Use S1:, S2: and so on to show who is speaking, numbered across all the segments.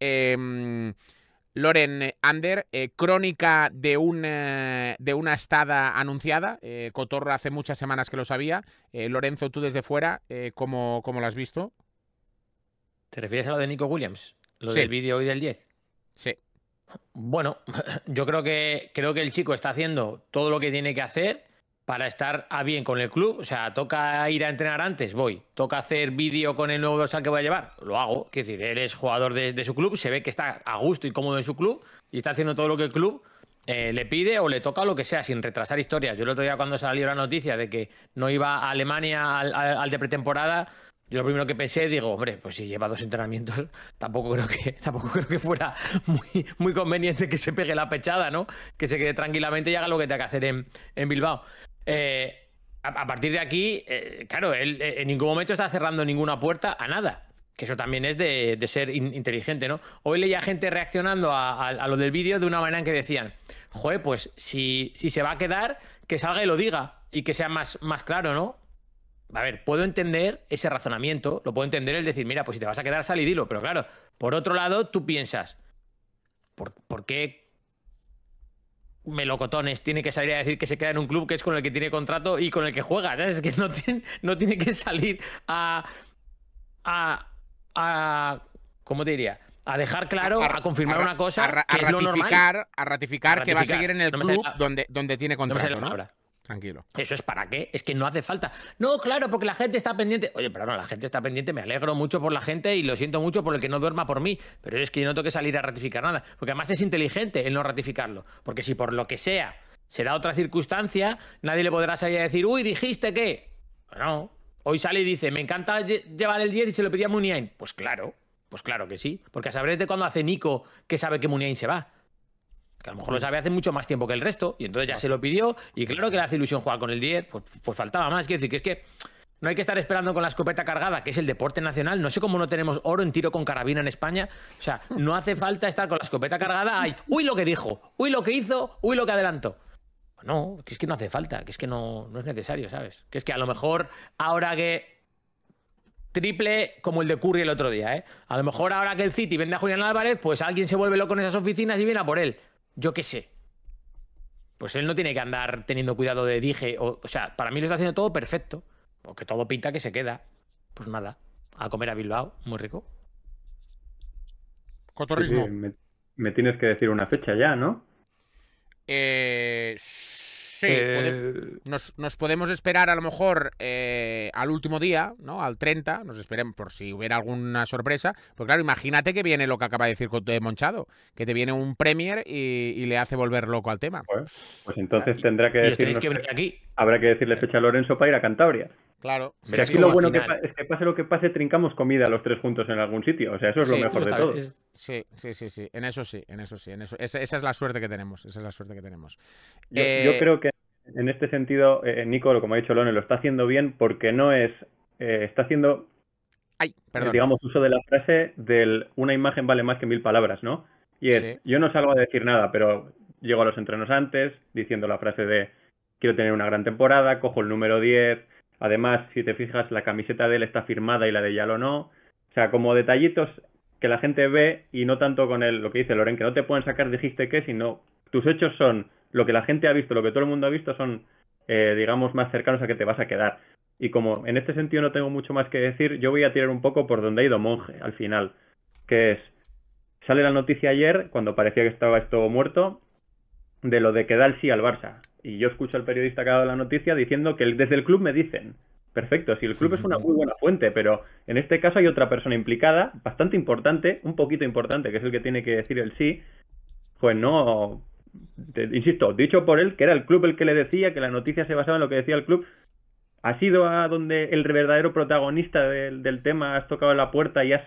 S1: Em, Loren Ander, eh, crónica de, un, eh, de una estada anunciada. Eh, Cotorra hace muchas semanas que lo sabía. Lorenzo, tú desde fuera, ¿cómo, ¿cómo, lo has visto?
S2: ¿Te refieres a lo de Nico Williams? ¿Lo del vídeo hoy del 10?
S1: Sí.
S2: Bueno, yo creo que, creo que el chico está haciendo todo lo que tiene que hacer para estar a bien con el club. O sea, toca ir a entrenar antes, voy. Toca hacer vídeo con el nuevo dorsal que voy a llevar, lo hago. Es decir, él es jugador de, su club, se ve que está a gusto y cómodo en su club y está haciendo todo lo que el club eh, le pide o le toca o lo que sea, sin retrasar historias. Yo el otro día cuando salió la noticia de que no iba a Alemania al, de pretemporada, yo lo primero que pensé, digo, hombre, pues si lleva dos entrenamientos, tampoco creo que, tampoco creo que fuera muy, muy conveniente que se pegue la pechada, ¿no? Que se quede tranquilamente y haga lo que tenga que hacer en, en Bilbao. Eh, a, partir de aquí, eh, claro, él eh, en ningún momento está cerrando ninguna puerta a nada. Que eso también es de, ser inteligente, ¿no? Hoy leía gente reaccionando a, lo del vídeo de una manera en que decían, joder, pues si, si se va a quedar, que salga y lo diga y que sea más, claro, ¿no? A ver, puedo entender ese razonamiento, lo puedo entender el decir, mira, pues si te vas a quedar, sal y dilo. Pero claro, por otro lado, tú piensas, ¿por, ¿por qué melocotones tiene que salir a decir que se queda en un club que es con el que tiene contrato y con el que juega, ¿sabes? Es que no tiene, no tiene que salir a, a, a ¿cómo te diría? A dejar claro, a, confirmar una cosa,
S1: a,
S2: que es lo normal.
S1: A ratificar, que va a seguir en el club donde, donde tiene contrato, ¿no? Tranquilo.
S2: ¿Eso es para qué? Es que no hace falta. No, claro, porque la gente está pendiente. Oye, pero no, la gente está pendiente. Me alegro mucho por la gente y lo siento mucho por el que no duerma por mí. Pero es que yo no tengo que salir a ratificar nada. Porque además es inteligente el no ratificarlo. Porque si por lo que sea se da otra circunstancia, nadie le podrá salir a decir, uy, dijiste que. No. Hoy sale y dice, me encanta llevar el 10 y se lo pedía a Muniain. Pues claro, pues claro que sí. Porque a saber de cuándo hace Nico que sabe que Muniain se va que a lo mejor lo sabe hace mucho más tiempo que el resto, y entonces ya se lo pidió, y claro que le hace ilusión jugar con el 10, pues, pues faltaba más. Quiero decir que es que no hay que estar esperando con la escopeta cargada, que es el deporte nacional. No sé cómo no tenemos oro en tiro con carabina en España. O sea, no hace falta estar con la escopeta cargada. Ay, uy lo que dijo, uy lo que hizo, uy lo que adelantó. No, que es que no hace falta, que es que no, no es necesario, ¿sabes? Que es que a lo mejor ahora que triple como el de Curry el otro día, ¿eh? A lo mejor ahora que el City vende a Julián Álvarez, pues alguien se vuelve loco en esas oficinas y viene a por él yo qué sé. Pues él no tiene que andar teniendo cuidado de dije. O, sea, para mí lo está haciendo todo perfecto. Porque todo pinta que se queda. Pues nada, a comer a Bilbao, muy rico.
S1: Cotorrismo.
S3: me, tienes que decir una fecha ya, ¿no?
S1: Eh, Sí, eh, nos, podemos esperar a lo mejor eh, al último día, ¿no? Al 30, nos esperemos por si hubiera alguna sorpresa. Porque claro, imagínate que viene lo que acaba de decir de Monchado, que te viene un Premier y, le hace volver loco al tema.
S3: Pues, pues entonces tendrá que decir.
S2: aquí.
S3: Habrá que decirle fecha a Lorenzo para ir a Cantabria.
S1: Claro.
S3: Pero aquí lo bueno que es que pase lo que pase, trincamos comida los tres juntos en algún sitio. O sea, eso es lo mejor de todo.
S1: Sí, sí, sí, sí. En eso sí, en eso sí. En eso... Esa, es la suerte que tenemos. Esa es la suerte que tenemos.
S3: Yo, eh, creo que en este sentido, eh, Nico, como ha dicho Lone, lo está haciendo bien porque no es. Eh, está haciendo.
S1: Ay, perdón.
S3: Digamos, uso de la frase del una imagen vale más que mil palabras, ¿no? Y es, yo no salgo a decir nada, pero llego a los entrenos antes diciendo la frase de quiero tener una gran temporada, cojo el número 10, Además, si te fijas, la camiseta de él está firmada y la de Yalo no. O sea, como detallitos que la gente ve y no tanto con el, lo que dice Loren, que no te pueden sacar dijiste qué, sino tus hechos son lo que la gente ha visto, lo que todo el mundo ha visto son, eh, digamos, más cercanos a que te vas a quedar. Y como en este sentido no tengo mucho más que decir, yo voy a tirar un poco por donde ha ido Monje al final, que es, sale la noticia ayer, cuando parecía que estaba esto muerto, de lo de que da el sí al Barça. Y yo escucho al periodista que ha dado la noticia diciendo que desde el club me dicen, perfecto, si el club es una muy buena fuente, pero en este caso hay otra persona implicada, bastante importante, un poquito importante, que es el que tiene que decir el sí, pues no, insisto, dicho por él, que era el club el que le decía que la noticia se basaba en lo que decía el club, ¿has ido a donde el verdadero protagonista del, del tema, has tocado la puerta y has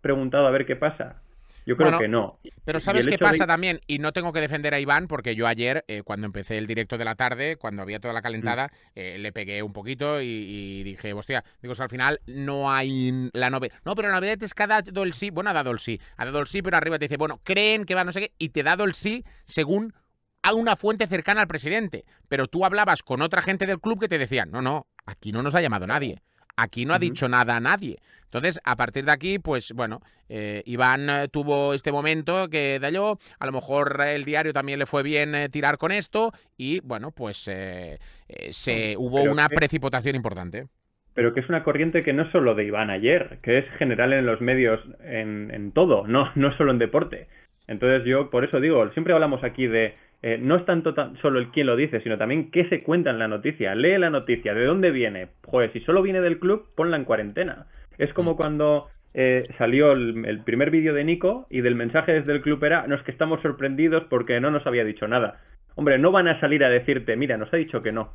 S3: preguntado a ver qué pasa? Yo creo que no.
S1: Pero ¿sabes qué pasa también? Y no tengo que defender a Iván porque yo ayer, eh, cuando empecé el directo de la tarde, cuando había toda la calentada, mm. eh, le pegué un poquito y, dije, hostia, digo, al final no hay la novedad. No, pero la novedad es que ha dado el sí. Bueno, ha dado el sí. Ha dado el sí, pero arriba te dice, bueno, creen que va no sé qué. Y te ha dado el sí según a una fuente cercana al presidente. Pero tú hablabas con otra gente del club que te decían, no, no, aquí no nos ha llamado nadie aquí no ha dicho nada a nadie. Entonces, a partir de aquí, pues bueno, eh, Iván eh, tuvo este momento que alló, a lo mejor el diario también le fue bien eh, tirar con esto y bueno, pues se hubo una precipitación importante.
S3: Pero que es una corriente que no es solo de Iván ayer, que es general en los medios en, en todo, no, no solo en deporte. Entonces yo por eso digo, siempre hablamos aquí de eh, no es tanto solo el quién lo dice, sino también qué se cuenta en la noticia. Lee la noticia, ¿de dónde viene? Joder, si solo viene del club, ponla en cuarentena. Es como mm. cuando eh, salió el, primer vídeo de Nico y del mensaje desde el club era, no es que estamos sorprendidos porque no nos había dicho nada. Hombre, no van a salir a decirte, mira, nos ha dicho que no.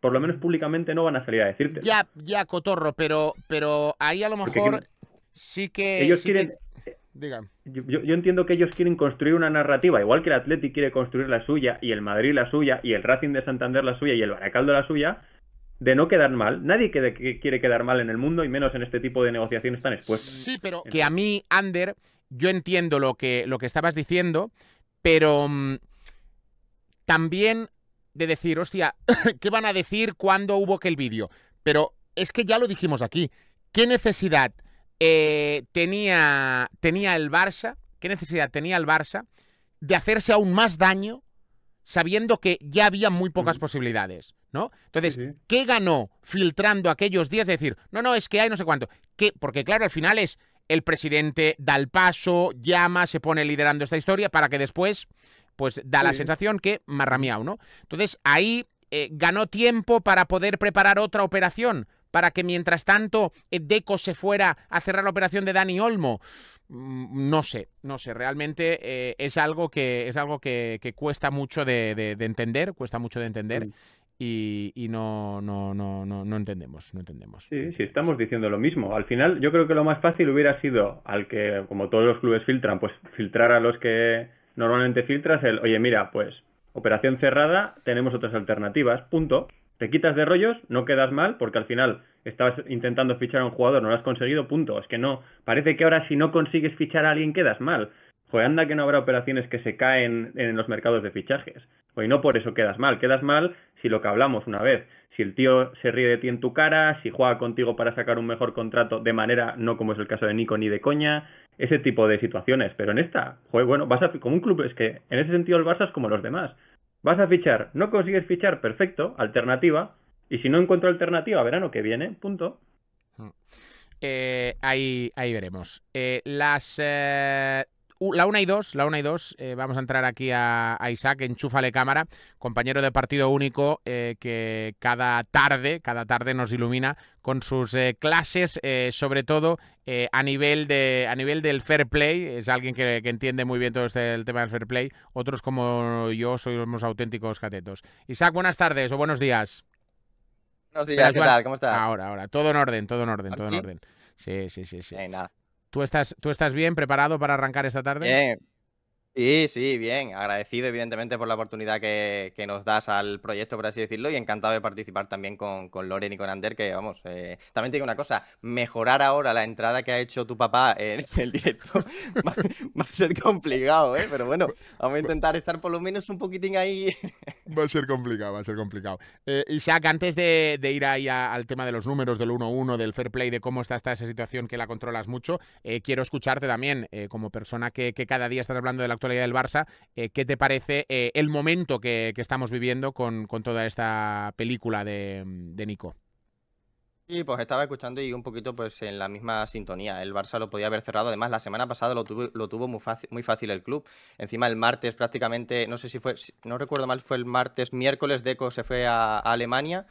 S3: Por lo menos públicamente no van a salir a decirte.
S1: Ya, ya, Cotorro, pero, pero ahí a lo mejor sí que...
S3: Ellos quieren... Yo, entiendo que ellos quieren construir una narrativa, igual que el Athletic quiere construir la suya, y el Madrid la suya, y el Racing de Santander la suya, y el Baracaldo la suya, de no quedar mal. Nadie quiere quedar mal en el mundo, y menos en este tipo de negociaciones tan expuestas.
S1: Sí, pero que a mí, Ander, yo entiendo lo que, lo que estabas diciendo, pero mm, también de decir, hostia, ¿qué van a decir cuando hubo que el vídeo? Pero es que ya lo dijimos aquí. ¿Qué necesidad eh, tenía, tenía el Barça, qué necesidad tenía el Barça de hacerse aún más daño sabiendo que ya había muy pocas posibilidades, ¿no? Entonces, ¿qué ganó filtrando aquellos días de decir, no, no, es que hay no sé cuánto? ¿Qué? Porque claro, al final es el presidente da el paso, llama, se pone liderando esta historia para que después, pues da la sensación que marramiao, ¿no? Entonces, ahí eh, ganó tiempo para poder preparar otra operación, para que mientras tanto eh, Deco se fuera a cerrar la operación de Dani Olmo? Mm, no sé, no sé, realmente eh, es algo que es algo que, cuesta mucho de, entender, cuesta mucho de entender. Y, no, no, no, no, no entendemos, no entendemos.
S3: Sí, sí, estamos diciendo lo mismo. Al final, yo creo que lo más fácil hubiera sido al que, como todos los clubes filtran, pues filtrar a los que normalmente filtras el, oye, mira, pues operación cerrada, tenemos otras alternativas, punto te quitas de rollos, no quedas mal, porque al final estabas intentando fichar a un jugador, no lo has conseguido, punto. Es que no, parece que ahora si no consigues fichar a alguien quedas mal. Joder, anda que no habrá operaciones que se caen en los mercados de fichajes. Pues no por eso quedas mal, quedas mal si lo que hablamos una vez, si el tío se ríe de ti en tu cara, si juega contigo para sacar un mejor contrato de manera, no como es el caso de Nico ni de coña, ese tipo de situaciones. Pero en esta, joder, bueno, vas a, como un club, es que en ese sentido el Barça es como los demás. Vas a fichar, no consigues fichar, perfecto, alternativa. Y si no encuentro alternativa, verano que viene, punto.
S1: Hmm. Eh, ahí, ahí veremos. Eh, las eh, la 1 y 2, la 1 y 2, eh, vamos a entrar aquí a, Isaac, enchúfale cámara, compañero de partido único eh, que cada tarde, cada tarde nos ilumina con sus eh, clases, sobre todo a, nivel de, a nivel del fair play, es alguien que, entiende muy bien todo este el tema del fair play, otros como yo somos auténticos catetos. Isaac, buenas tardes o buenos días.
S4: Buenos días, ¿qué tal? ¿Cómo estás?
S1: Ahora, ahora, todo en orden, todo en orden, todo en orden. Sí, sí, sí, sí. ¿Tú estás, ¿Tú estás bien preparado para arrancar esta tarde?
S4: Sí, sí, bien. Agradecido, evidentemente, por la oportunidad que, nos das al proyecto, por así decirlo, y encantado de participar también con, con Loren y con Ander, que vamos, eh, también te digo una cosa, mejorar ahora la entrada que ha hecho tu papá en el directo va, a ser complicado, ¿eh? Pero bueno, vamos a intentar estar por lo menos un poquitín ahí.
S1: Va a ser complicado, va a ser complicado. Eh, Isaac, antes de, ir ahí al tema de los números, del 1-1, del fair play, de cómo está, esta esa situación que la controlas mucho, eh, quiero escucharte también, eh, como persona que, que cada día estás hablando de la actualidad del Barça, eh, ¿qué te parece eh, el momento que, estamos viviendo con, toda esta película de, Nico?
S4: Sí, pues estaba escuchando y un poquito pues en la misma sintonía. El Barça lo podía haber cerrado. Además, la semana pasada lo tuvo, lo tuvo muy, fácil, muy fácil el club. Encima el martes prácticamente, no sé si fue, no recuerdo mal, fue el martes, miércoles Deco se fue a Alemania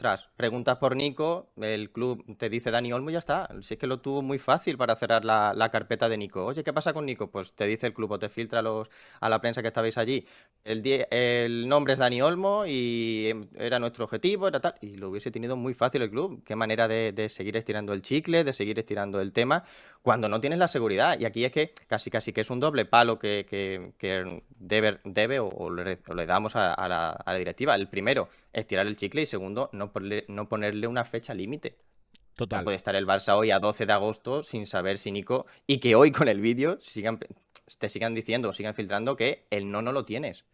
S4: tras preguntas por Nico, el club te dice Dani Olmo y ya está. Si es que lo tuvo muy fácil para cerrar la, carpeta de Nico. Oye, ¿qué pasa con Nico? Pues te dice el club o te filtra los, a la prensa que estabais allí. El, el nombre es Dani Olmo y era nuestro objetivo, era tal. Y lo hubiese tenido muy fácil el club. Qué manera de, seguir estirando el chicle, de seguir estirando el tema, cuando no tienes la seguridad. Y aquí es que casi casi que es un doble palo que, que, debe, debe o, le, damos a, la, a la directiva. El primero, estirar el chicle y segundo, no no, ponerle una fecha límite. Total. puede estar el Barça hoy a 12 de agosto sin saber si Nico. Y que hoy con el vídeo sigan, te sigan diciendo, sigan filtrando que el no no lo tienes.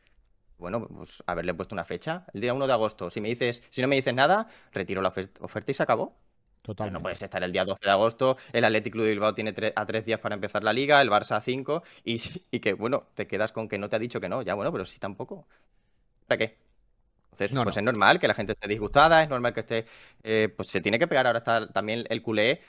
S4: Bueno, pues haberle puesto una fecha. El día 1 de agosto. Si me dices, si no me dices nada, retiro la oferta y se acabó.
S1: Totalmente.
S4: No puedes estar el día 12 de agosto, el Athletic Club de Bilbao tiene a tres días para empezar la liga, el Barça a cinco, y, y, que, bueno, te quedas con que no te ha dicho que no. Ya, bueno, pero sí tampoco. ¿Para qué? Entonces, pues es normal que la gente esté disgustada, es normal que esté. Eh, pues se tiene que pegar ahora está también el culé.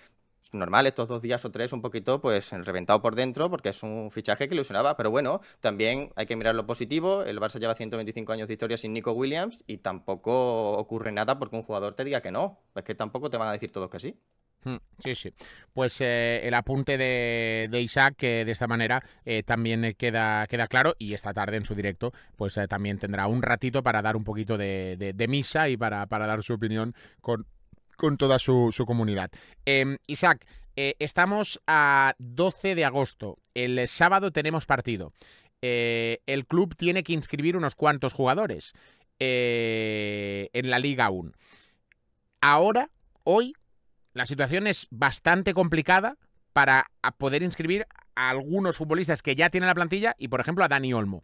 S4: Es normal estos dos días o tres un poquito pues reventado por dentro porque es un fichaje que ilusionaba, pero bueno, también hay que mirar lo positivo, el Barça lleva 125 años de historia sin Nico Williams y tampoco ocurre nada porque un jugador te diga que no, es que tampoco te van a decir todos que sí.
S1: Hmm, sí, sí. Pues eh, el apunte de, Isaac, que de esta manera eh, también queda, queda claro, y esta tarde en su directo, pues eh, también tendrá un ratito para dar un poquito de, misa y para, para, dar su opinión con, con toda su, comunidad. Em, Isaac, estamos a 12 de agosto. El sábado tenemos partido. el club tiene que inscribir unos cuantos jugadores en la liga aún. Ahora, hoy, la situación es bastante complicada para poder inscribir a algunos futbolistas que ya tienen la plantilla y, por ejemplo, a Dani Olmo.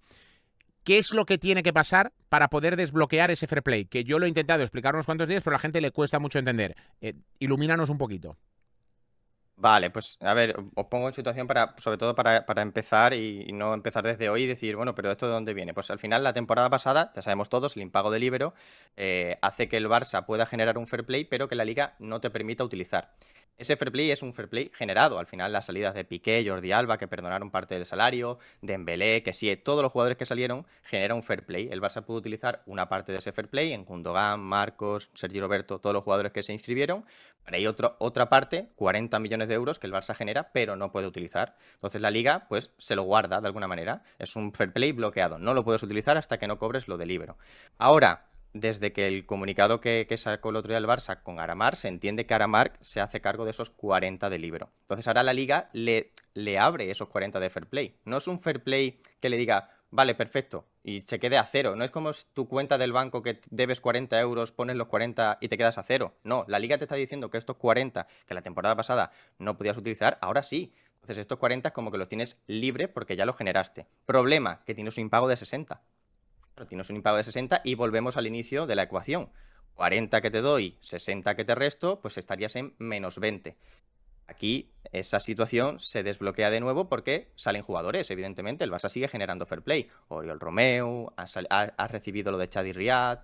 S1: ¿Qué es lo que tiene que pasar para poder desbloquear ese fair play? Que yo lo he intentado explicar unos cuantos días, pero a la gente le cuesta mucho entender. Eh, ilumínanos un poquito.
S4: Vale, pues a ver, os pongo en situación para, sobre todo para, empezar y, no empezar desde hoy y decir, bueno, pero ¿esto de dónde viene? Pues al final, la temporada pasada, ya sabemos todos, el impago de libero eh, hace que el Barça pueda generar un fair play, pero que la liga no te permita utilizar. Ese fair play es un fair play generado. Al final, las salidas de Piqué, Jordi Alba, que perdonaron parte del salario, Dembélé, que sí, todos los jugadores que salieron, genera un fair play. El Barça pudo utilizar una parte de ese fair play en Gundogan, Marcos, Sergio Roberto, todos los jugadores que se inscribieron. Pero hay otra parte, 40 millones de euros, que el Barça genera, pero no puede utilizar. Entonces, la liga, pues, se lo guarda de alguna manera. Es un fair play bloqueado. No lo puedes utilizar hasta que no cobres lo de libro. Ahora, desde que el comunicado que, sacó el otro día el Barça con Aramar, se entiende que Aramar se hace cargo de esos 40 de libro. Entonces ahora la liga le, le abre esos 40 de fair play. No es un fair play que le diga, vale, perfecto, y se quede a cero. No es como tu cuenta del banco que debes 40 euros, pones los 40 y te quedas a cero. No, la liga te está diciendo que estos 40 que la temporada pasada no podías utilizar, ahora sí. Entonces estos 40 es como que los tienes libre porque ya los generaste. Problema, que tienes un impago de 60 tienes un impago de 60 y volvemos al inicio de la ecuación. 40 que te doy, 60 que te resto, pues estarías en menos 20. Aquí esa situación se desbloquea de nuevo porque salen jugadores, evidentemente. El Barça sigue generando fair play. Oriol Romeo, ha, recibido lo de Chadi Riad,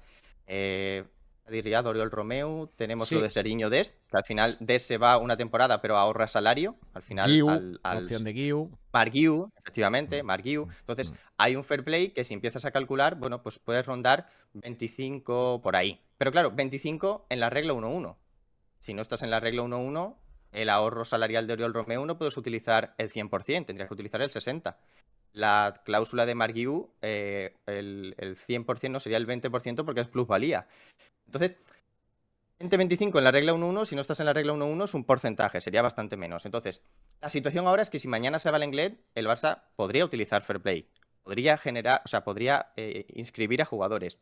S4: eh, diría Oriol Romeo, tenemos lo de Seriño Dest, que al final Dest se va una temporada pero ahorra salario, al final
S1: al, opción de Guiu.
S4: Marguiu, efectivamente, mm, Marguiu. Mm, Entonces, mm. hay un fair play que si empiezas a calcular, bueno, pues puedes rondar 25 por ahí. Pero claro, 25 en la regla 1-1. Si no estás en la regla 1-1, el ahorro salarial de Oriol Romeo no puedes utilizar el 100%, tendrías que utilizar el 60% la cláusula de Marguiu, eh, el, el, 100% no sería el 20% porque es plusvalía. Entonces, 20-25 en la regla 1-1, si no estás en la regla 1-1 es un porcentaje, sería bastante menos. Entonces, la situación ahora es que si mañana se va el inglés, el Barça podría utilizar Fair Play, podría generar, o sea, podría eh, inscribir a jugadores.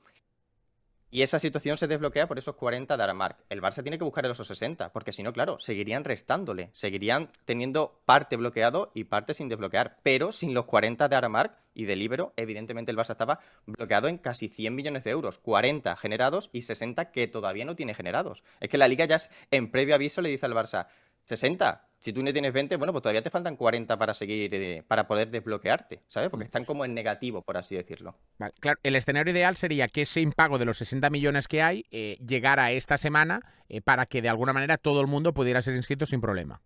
S4: Y esa situación se desbloquea por esos 40 de Aramark. El Barça tiene que buscar esos 60, porque si no, claro, seguirían restándole, seguirían teniendo parte bloqueado y parte sin desbloquear. Pero sin los 40 de Aramark y de Libero, evidentemente el Barça estaba bloqueado en casi 100 millones de euros. 40 generados y 60 que todavía no tiene generados. Es que la liga ya es, en previo aviso le dice al Barça, 60. Si tú no tienes 20, bueno, pues todavía te faltan 40 para seguir, eh, para poder desbloquearte, ¿sabes? Porque mm. están como en negativo, por así decirlo.
S1: claro, el escenario ideal sería que ese impago de los 60 millones que hay eh, llegara esta semana eh, para que de alguna manera todo el mundo pudiera ser inscrito sin problema.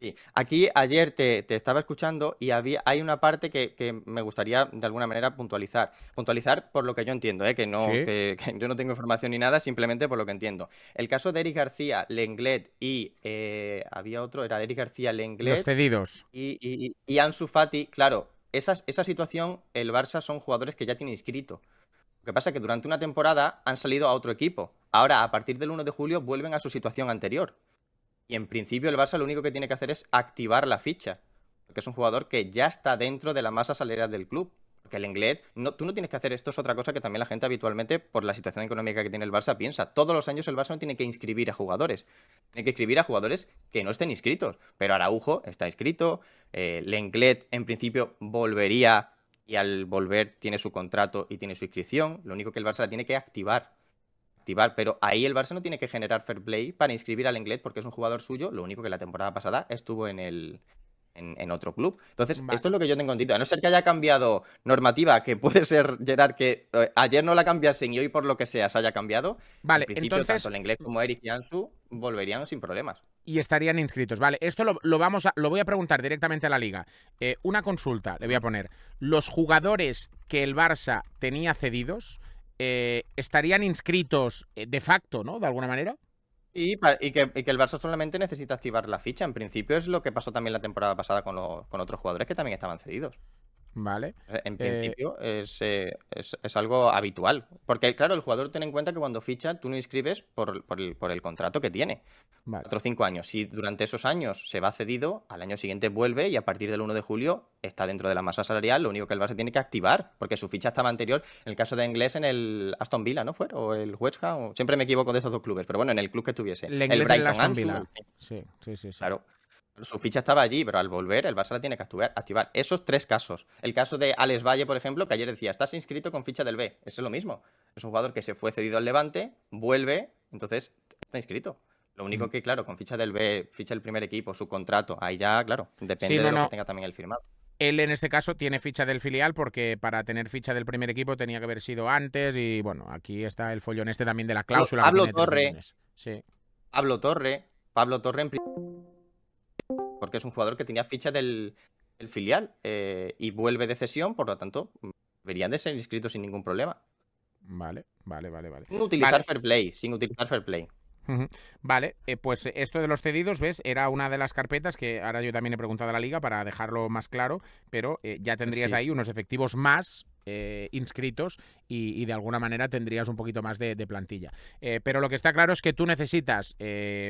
S4: Sí. Aquí ayer te, estaba escuchando y había, hay una parte que, me gustaría de alguna manera puntualizar. Puntualizar por lo que yo entiendo, ¿eh? que, no, que, yo no tengo información ni nada, simplemente por lo que entiendo. El caso de Eric García, Lenglet y eh, había otro, era Eric García, Lenglet.
S1: Los cedidos.
S4: Y, y, y Ansu Fati, claro, esa situación, el Barça son jugadores que ya tiene inscrito. Lo que pasa es que durante una temporada han salido a otro equipo. Ahora, a partir del 1 de julio, vuelven a su situación anterior. Y en principio el Barça lo único que tiene que hacer es activar la ficha. Porque es un jugador que ya está dentro de la masa salarial del club. Porque el no, tú no tienes que hacer esto, es otra cosa que también la gente habitualmente, por la situación económica que tiene el Barça, piensa. Todos los años el Barça no tiene que inscribir a jugadores. Tiene que inscribir a jugadores que no estén inscritos. Pero Araujo está inscrito. Eh, Lenglet, en principio, volvería y al volver tiene su contrato y tiene su inscripción. Lo único que el Barça la tiene que activar activar. Pero ahí el Barça no tiene que generar fair play para inscribir al inglés porque es un jugador suyo. Lo único que la temporada pasada estuvo en el, en, otro club. Entonces, esto es lo que yo tengo entendido. A no ser que haya cambiado normativa, que puede ser, Gerard, que eh, ayer no la cambiasen y hoy por lo que sea se haya cambiado.
S1: Vale,
S4: en principio,
S1: entonces...
S4: tanto el inglés como Eric y Ansu volverían sin problemas.
S1: Y estarían inscritos. Vale, esto lo, vamos a, lo voy a preguntar directamente a la liga. Eh, una consulta, le voy a poner. Los jugadores que el Barça tenía cedidos eh, estarían inscritos de facto, ¿no? De alguna manera.
S4: Y, que, el Barça solamente necesita activar la ficha. En principio es lo que pasó también la temporada pasada con, con otros jugadores que también estaban cedidos.
S1: Vale.
S4: En eh, principio eh, es, algo habitual. Porque, claro, el jugador tiene en cuenta que cuando ficha, tú no inscribes por, el, contrato que tiene. Vale. Cuatro o cinco años. Si durante esos años se va cedido, al año siguiente vuelve y a partir del 1 de julio está dentro de la masa salarial. Lo único que el Barça tiene que activar, porque su ficha estaba anterior. En el caso de Inglés, en el Aston Villa, ¿no fue? O el West Ham. Siempre me equivoco de esos dos clubes. Pero bueno, en el club que estuviese.
S1: El, Brighton Sí, sí, sí.
S4: Claro. Su ficha estaba allí, pero al volver el Barça la tiene que activar. Esos tres casos. El caso de Alex Valle, por ejemplo, que ayer decía, estás inscrito con ficha del B. Eso es lo mismo. Es un jugador que se fue cedido al Levante, vuelve, entonces está inscrito. Lo único que, claro, con ficha del B, ficha del primer equipo, su contrato, ahí ya, claro, depende de lo que tenga también el firmado.
S1: Él en este caso tiene ficha del filial porque para tener ficha del primer equipo tenía que haber sido antes y bueno, aquí está el follón este también de la cláusula.
S4: Pablo Torre. Sí. Pablo Torre. Pablo Torre en porque es un jugador que tenía ficha del, filial eh, y vuelve de cesión, por lo tanto, deberían de ser inscritos sin ningún problema.
S1: Vale, vale, vale, vale.
S4: Sin utilizar fair play, sin utilizar fair play.
S1: Vale, eh, pues esto de los cedidos, ¿ves? Era una de las carpetas que ahora yo también he preguntado a la liga para dejarlo más claro, pero eh, ya tendrías ahí unos efectivos más inscritos y, de alguna manera tendrías un poquito más de, plantilla. pero lo que está claro es que tú necesitas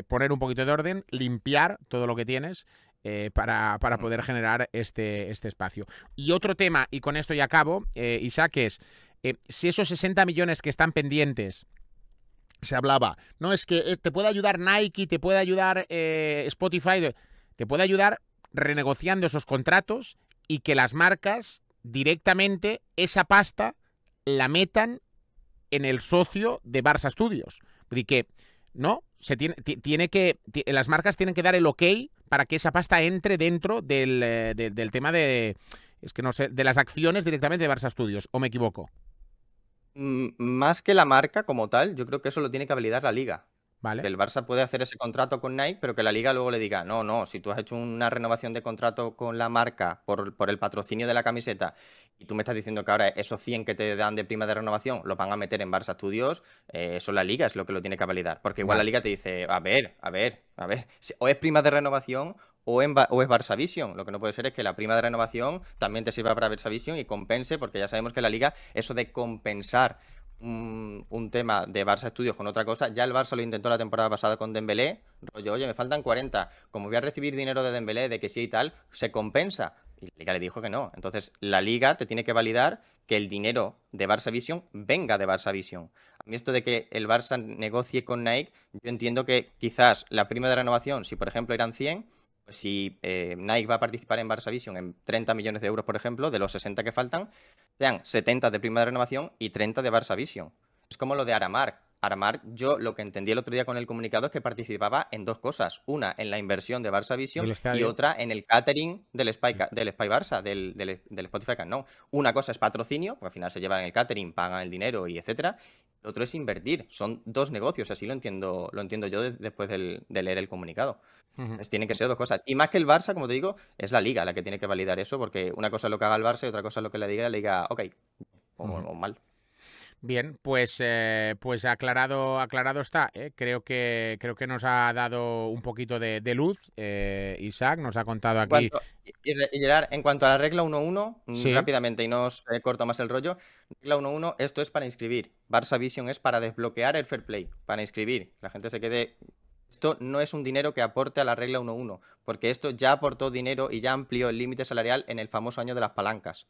S1: poner un poquito de orden, limpiar todo lo que tienes eh, para, para, poder generar este, este espacio. Y otro tema, y con esto ya acabo, eh, Isaac, es eh, si esos 60 millones que están pendientes se hablaba, no es que te puede ayudar Nike, te puede ayudar Spotify, te puede ayudar renegociando esos contratos y que las marcas directamente esa pasta la metan en el socio de Barça Studios. Y que, ¿no? Se tiene, tiene que, las marcas tienen que dar el ok para que esa pasta entre dentro eh, del, tema de, es que no sé, de las acciones directamente de Barça Studios, ¿o me equivoco?
S4: más que la marca como tal, yo creo que eso lo tiene que validar la liga. Vale. el Barça puede hacer ese contrato con Nike, pero que la liga luego le diga, no, no, si tú has hecho una renovación de contrato con la marca por, por el patrocinio de la camiseta y tú me estás diciendo que ahora esos 100 que te dan de prima de renovación lo van a meter en Barça Studios, eh, eso la liga es lo que lo tiene que validar. Porque igual la liga te dice, a ver, a ver, a ver, o es prima de renovación o, en, o, es Barça Vision. Lo que no puede ser es que la prima de renovación también te sirva para Barça Vision y compense, porque ya sabemos que la liga, eso de compensar un, tema de Barça Studios con otra cosa. Ya el Barça lo intentó la temporada pasada con Dembélé. Rollo, oye, me faltan 40. Como voy a recibir dinero de Dembélé, de que sí y tal, se compensa. Y la Liga le dijo que no. Entonces, la Liga te tiene que validar que el dinero de Barça Vision venga de Barça Vision. A mí esto de que el Barça negocie con Nike, yo entiendo que quizás la prima de renovación, si por ejemplo eran 100, pues si eh, Nike va a participar en Barça Vision en 30 millones de euros, por ejemplo, de los 60 que faltan, sean 70 de prima de renovación y 30 de Barça Vision. Es como lo de Aramark. Aramark, yo lo que entendí el otro día con el comunicado es que participaba en dos cosas. Una, en la inversión de Barça Vision y otra en el catering del Spy, del Spy Barça, del, del, Spotify No. Una cosa es patrocinio, porque al final se llevan el catering, pagan el dinero y etcétera. El otro es invertir. Son dos negocios, así lo entiendo, lo entiendo yo después de leer el comunicado. tienen que ser dos cosas. Y más que el Barça, como te digo, es la liga la que tiene que validar eso, porque una cosa es lo que haga el Barça y otra cosa es lo que le diga, le diga, ok, o mal.
S1: Bien, pues, eh, pues aclarado, aclarado está. ¿eh? Creo, que, creo que nos ha dado un poquito de, luz. Eh, Isaac nos ha contado aquí.
S4: y, Gerard, en cuanto a la regla 1-1, mm, rápidamente y no os corto más el rollo. Regla 1-1, esto es para inscribir. Barça Vision es para desbloquear el fair play, para inscribir. La gente se quede esto no es un dinero que aporte a la regla 1-1, porque esto ya aportó dinero y ya amplió el límite salarial en el famoso año de las palancas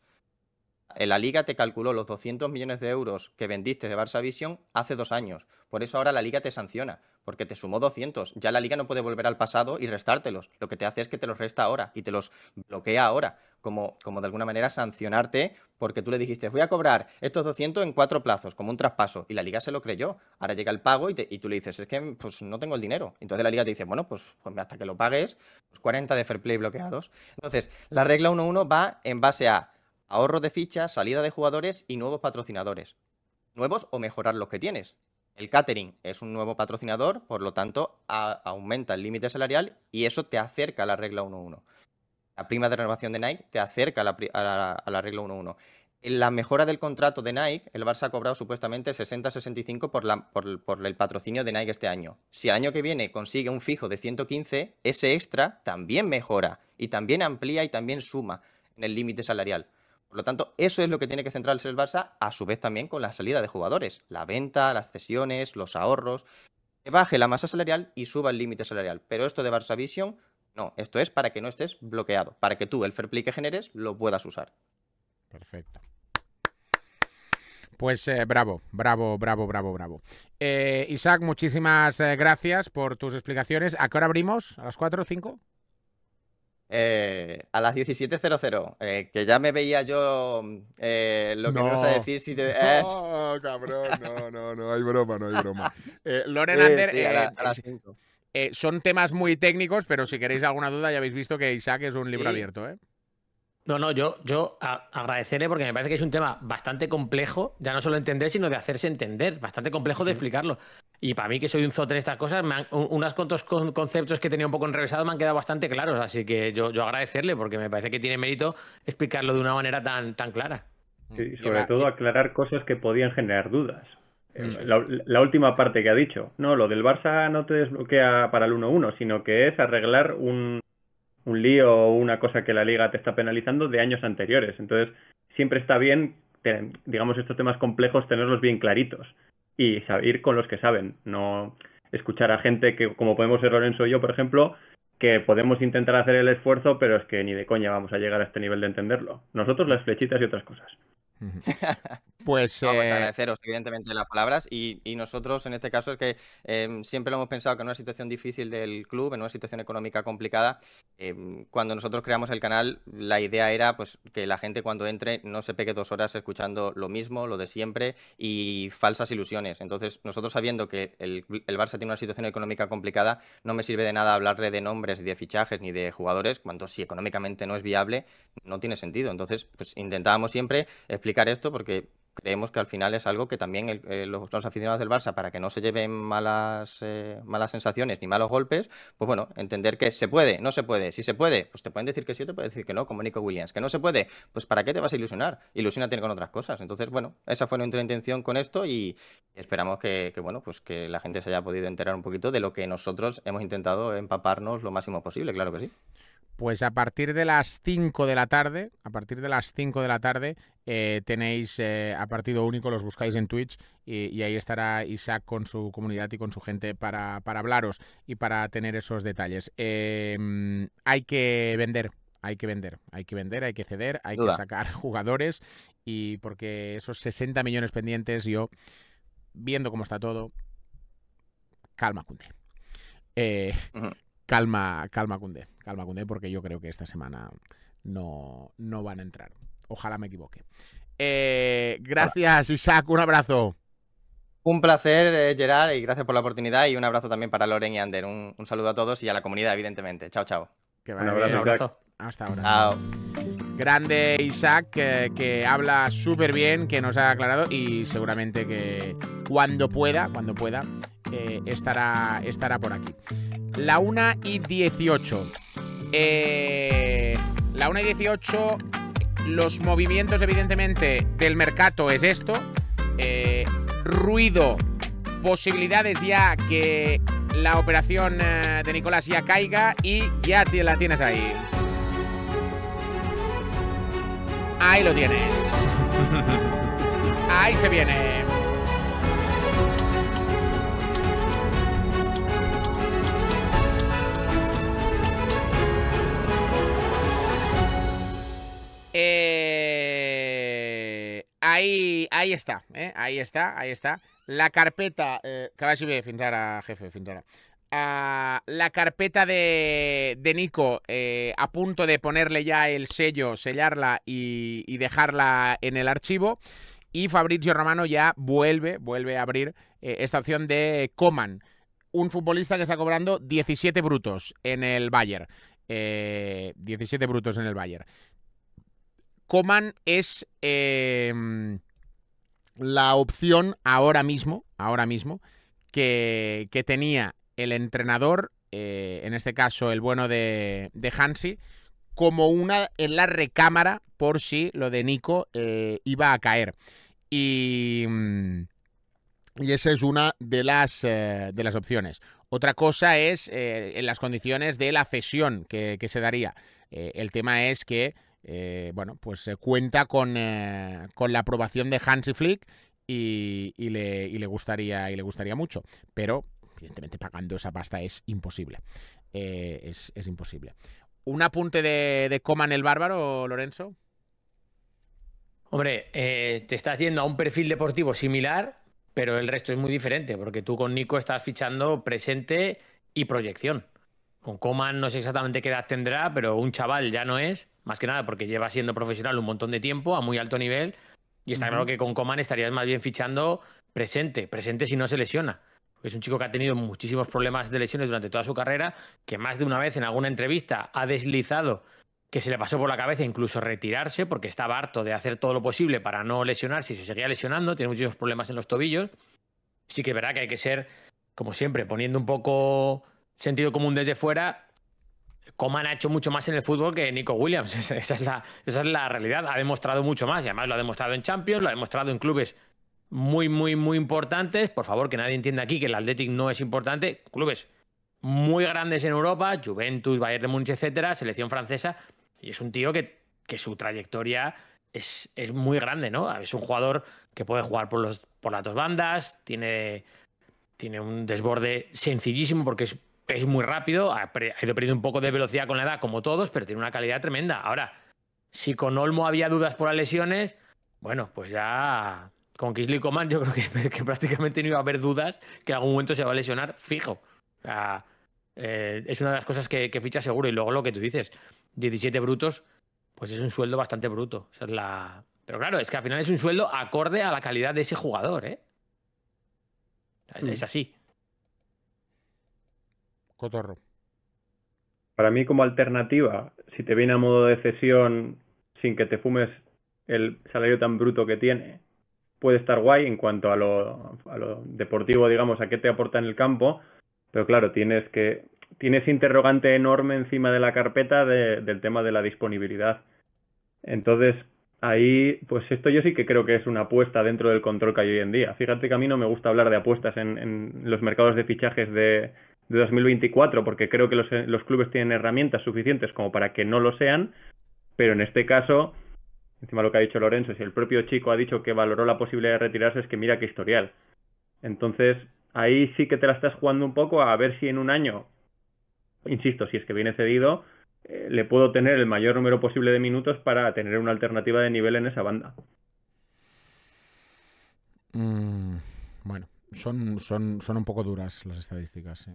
S4: en la liga te calculó los 200 millones de euros que vendiste de Barça Vision hace dos años. Por eso ahora la liga te sanciona, porque te sumó 200. Ya la liga no puede volver al pasado y restártelos. Lo que te hace es que te los resta ahora y te los bloquea ahora. como, como de alguna manera sancionarte porque tú le dijiste, voy a cobrar estos 200 en cuatro plazos, como un traspaso, y la liga se lo creyó. Ahora llega el pago y, y tú le dices, es que pues, no tengo el dinero. Entonces la liga te dice, bueno, pues, pues hasta que lo pagues, pues 40 de fair play bloqueados. Entonces, la regla 1.1 va en base a ahorro de fichas, salida de jugadores y nuevos patrocinadores. Nuevos o mejorar los que tienes. El catering es un nuevo patrocinador, por lo tanto, aumenta el límite salarial y eso te acerca a la regla 1.1. La prima de renovación de Nike te acerca a la, regla 1.1. En la mejora del contrato de Nike, el Barça ha cobrado supuestamente 60-65 por, por, el patrocinio de Nike este año. Si el año que viene consigue un fijo de 115, ese extra también mejora y también amplía y también suma en el límite salarial. Por lo tanto, eso es lo que tiene que centrarse el Barça, a su vez también con la salida de jugadores, la venta, las cesiones, los ahorros, que baje la masa salarial y suba el límite salarial. Pero esto de Barça Vision, no, esto es para que no estés bloqueado, para que tú el fair play que generes lo puedas usar.
S1: Perfecto. Pues eh, bravo, bravo, bravo, bravo, bravo. Eh, Isaac, muchísimas eh, gracias por tus explicaciones. ¿A qué hora abrimos? ¿A las 4 o 5?
S4: Eh, a las 17.00, eh, que ya me veía yo eh, lo que no. vas a decir si te...
S1: No, cabrón, no, no, no hay broma, no hay broma. Loren Ander, son temas muy técnicos, pero si queréis alguna duda ya habéis visto que Isaac es un libro abierto, ¿eh?
S2: No, no, yo, yo agradeceré porque me parece que es un tema bastante complejo, ya no solo entender, sino de hacerse entender, bastante complejo de explicarlo. Y para mí, que soy un zote en estas cosas, me unos cuantos conceptos que tenía un poco enrevesado me han quedado bastante claros, así que yo, yo agradecerle porque me parece que tiene mérito explicarlo de una manera tan, tan clara.
S3: Sí, sobre todo aclarar cosas que podían generar dudas. La, la, última parte que ha dicho, no, lo del Barça no te desbloquea para el 1-1, sino que es arreglar un, un lío o una cosa que la liga te está penalizando de años anteriores. Entonces, siempre está bien, digamos, estos temas complejos, tenerlos bien claritos y ir con los que saben, no escuchar a gente que, como podemos ser Lorenzo y yo, por ejemplo, que podemos intentar hacer el esfuerzo, pero es que ni de coña vamos a llegar a este nivel de entenderlo. Nosotros las flechitas y otras cosas.
S4: Pues, Vamos a eh, agradeceros, evidentemente, las palabras. Y, nosotros, en este caso, es que em, siempre lo hemos pensado que en una situación difícil del club, en una situación económica complicada, em, cuando nosotros creamos el canal, la idea era pues que la gente cuando entre no se pegue dos horas escuchando lo mismo, lo de siempre y falsas ilusiones. Entonces, nosotros sabiendo que el, el Barça tiene una situación económica complicada, no me sirve de nada hablarle de nombres, de fichajes ni de jugadores, cuando si económicamente no es viable, no tiene sentido. Entonces, pues intentábamos siempre explicar esto porque creemos que al final es algo que también eh, los, aficionados del Barça, para que no se lleven malas, eh, malas sensaciones ni malos golpes, pues bueno, entender que se puede, no se puede. Si se puede, pues te pueden decir que sí o te pueden decir que no, como Nico Williams. Que no se puede, pues ¿para qué te vas a ilusionar? Ilusionate con otras cosas. Entonces, bueno, esa fue nuestra intención con esto y esperamos que, que, bueno, pues que la gente se haya podido enterar un poquito de lo que nosotros hemos intentado empaparnos lo máximo posible, claro que sí.
S1: Pues a partir de las 5 de la tarde, a partir de las 5 de la tarde, eh, tenéis eh, a partido único, los buscáis en Twitch y, ahí estará Isaac con su comunidad y con su gente para, hablaros y para tener esos detalles. Em, hay que vender, hay que vender, hay que vender, hay que ceder, hay que sacar jugadores y porque esos 60 millones pendientes, yo, viendo cómo está todo, calma, Cunde. Eh, calma, calma, Cunde calma, Cunde, porque yo creo que esta semana no, no van a entrar. Ojalá me equivoque. Eh, gracias, Isaac. Un abrazo.
S4: Un placer, eh, Gerard, y gracias por la oportunidad. Y un abrazo también para Loren y Ander. Un, saludo a todos y a la comunidad, evidentemente. Chao, chao.
S3: un abrazo,
S1: Hasta ahora. Grande Isaac, que, habla súper bien, que nos ha aclarado y seguramente que cuando pueda, cuando pueda, eh, estará, estará por aquí. La 1 y 18. Eh, la 1 y 18, los movimientos evidentemente del mercado es esto. Eh, ruido, posibilidades ya que la operación eh, de Nicolás ya caiga y ya la tienes ahí. Ahí lo tienes. Ahí se viene. Eh, ahí, ahí está, eh, ahí está, ahí está. La carpeta, eh, que va a ara, jefe, fins ara. la carpeta de, Nico eh, a punto de ponerle ya el sello, sellarla y, dejarla en el archivo. Y Fabrizio Romano ya vuelve, vuelve a abrir eh, esta opción de Coman, un futbolista que está cobrando 17 brutos en el Bayern. 17 brutos en el Bayern. Coman es em, la opción ahora mismo, ahora mismo, que, tenía el entrenador, eh, en este caso el bueno de, Hansi, como una en la recámara por si lo de Nico eh, iba a caer. Y, mm, y, esa es una de las, eh, de las opciones. Otra cosa es en las condiciones de la cesión que se daría. el tema es que bueno, pues cuenta con, con la aprobación de Hansi Flick y, le, le, gustaría, y le gustaría mucho. Pero, evidentemente, pagando esa pasta es imposible. Eh, es, imposible. ¿Un apunte de, de Coman el Bárbaro, Lorenzo?
S2: Hombre, eh, te estás yendo a un perfil deportivo similar, pero el resto es muy diferente, porque tú con Nico estás fichando presente y proyección. Con Coman no sé exactamente qué edad tendrá, pero un chaval ya no es, más que nada porque lleva siendo profesional un montón de tiempo, a muy alto nivel, y está claro que con Coman estarías más bien fichando presente, presente si no se lesiona. Es un chico que ha tenido muchísimos problemas de lesiones durante toda su carrera, que más de una vez en alguna entrevista ha deslizado que se le pasó por la cabeza incluso retirarse porque estaba harto de hacer todo lo posible para no lesionarse y se seguía lesionando, tiene muchos problemas en los tobillos. Sí que es verdad que hay que ser, como siempre, poniendo un poco sentido común desde fuera, Coman ha hecho mucho más en el fútbol que Nico Williams. Esa es, la, realidad. Ha demostrado mucho más y además lo ha demostrado en Champions, lo ha demostrado en clubes muy, muy, muy importantes. Por favor, que nadie entienda aquí que el Athletic no es importante. Clubes muy grandes en Europa, Juventus, Bayern de Múnich, etcétera, selección francesa. Y es un tío que, que su trayectoria es, es, muy grande, ¿no? Es un jugador que puede jugar por, los, por las dos bandas, tiene, tiene un desborde sencillísimo porque es es muy rápido, ha, ido perdiendo un poco de velocidad con la edad, como todos, pero tiene una calidad tremenda. Ahora, si con Olmo había dudas por las lesiones, bueno, pues ya con Kisley Coman yo creo que, prácticamente no iba a haber dudas que en algún momento se va a lesionar fijo. Eh, es una de las cosas que, ficha seguro. Y luego lo que tú dices, 17 brutos, pues es un sueldo bastante bruto. es la... Pero claro, es que al final es un sueldo acorde a la calidad de ese jugador, ¿eh? Es mm. así.
S1: Cotorro.
S3: Para mí, como alternativa, si te viene a modo de cesión sin que te fumes el salario tan bruto que tiene, puede estar guay en cuanto a lo, a lo deportivo, digamos, a qué te aporta en el campo, pero claro, tienes que tienes interrogante enorme encima de la carpeta del tema de la disponibilidad. Entonces, ahí, pues esto yo sí que creo que es una apuesta dentro del control que hay hoy en día. Fíjate que a mí no me gusta hablar de apuestas en, en los mercados de fichajes de, de 2024, porque creo que los, los, clubes tienen herramientas suficientes como para que no lo sean, pero en este caso, encima lo que ha dicho Lorenzo, si el propio chico ha dicho que valoró la posibilidad de retirarse, es que mira qué historial. Entonces, ahí sí que te la estás jugando un poco a ver si en un año, insisto, si es que viene cedido, eh, le puedo tener el mayor número posible de minutos para tener una alternativa de nivel en esa banda.
S1: Mm, bueno, son, son, son un poco duras las estadísticas.